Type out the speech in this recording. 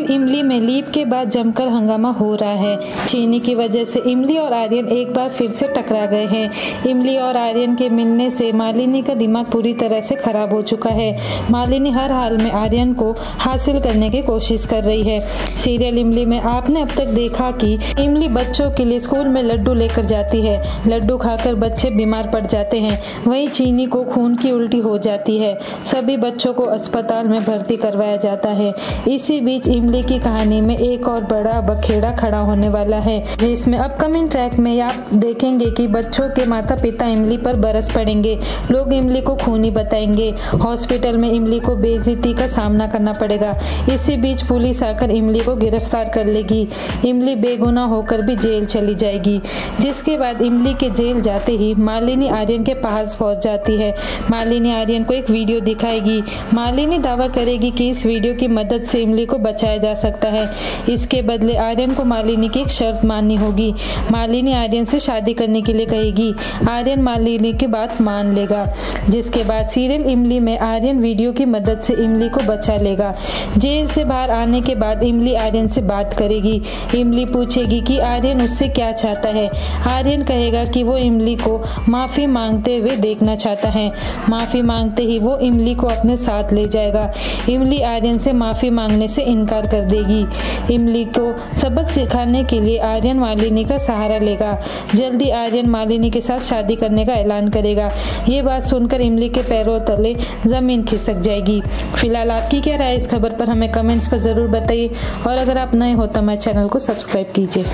Serial इमली में leap के बाद जमकर हंगामा हो रहा है। चीनी की वजह से इमली और आर्यन एक बार फिर से टकरा गए हैं। इमली और आर्यन के मिलने से मालिनी का दिमाग पूरी तरह से खराब हो चुका है। मालिनी हर हाल में आर्यन को हासिल करने की कोशिश कर रही है। सीरियल इमली में आपने अब तक देखा कि इमली बच्चों के लिए स्कूल में लड्डू लेकर जाती है। लड्डू खाकर बच्चे बीमार पड़ जाते हैं। वहीं चीनी को खून की उल्टी हो जाती है। सभी बच्चों को अस्पताल में भर्ती करवाया जाता है। इसी बीच इमली की कहानी में एक और बड़ा बखेड़ा खड़ा होने वाला है। जिसमें अपकमिंग ट्रैक में आप देखेंगे कि बच्चों के माता पिता इमली पर बरस पड़ेंगे। लोग इमली को खूनी बताएँगे। हॉस्पिटल में इमली को बेइज्जती का सामना करना पड़ेगा। इसी बीच पुलिस आकर इमली को गिरफ़्तार कर लेगी। इमली बेगुना होकर भी जेल चली जाएगी। जिसके बाद इमली के जेल जाते ही मालिनी आर्यन के पास पहुँच जाती है। मालिनी आर्यन को एक वीडियो दिखाएगी। मालिनी दावा करेगी कि इस वीडियो की मदद से इमली को बचाया जा सकता है। इसके बदले आर्यन को मालिनी की एक शर्त माननी होगी। मालिनी आर्यन से शादी करने के लिए कहेगी। आर्यन मालिनी की बात मान लेगा, जिसके बाद सीरियल इमली में आर्यन वीडियो की मदद से इमली को बचा लेगा। जेल से बाहर आने के बाद इमली आर्यन से बात करेगी। इमली पूछेगी कि आर्यन उससे क्या चाहता है। आर्यन कहेगा कि वो इमली को माफ़ी मांगते हुए देखना चाहता है। माफ़ी मांगते ही वो इमली को अपने साथ ले जाएगा। इमली आर्यन से माफ़ी मांगने से इनकार कर देगी। इमली को सबक सिखाने के लिए आर्यन मालिनी का सहारा लेगा। जल्दी आर्यन मालिनी के साथ शादी करने का ऐलान करेगा। ये बात सुनकर इमली के पैरों तले ज़मीन खिसक जाएगी। फ़िलहाल आपकी क्या राय इस खबर पर हमें कमेंट्स पर ज़रूर बताइए। और अगर आप नए हो तो हमारे चैनल को सब्सक्राइब कीजिए।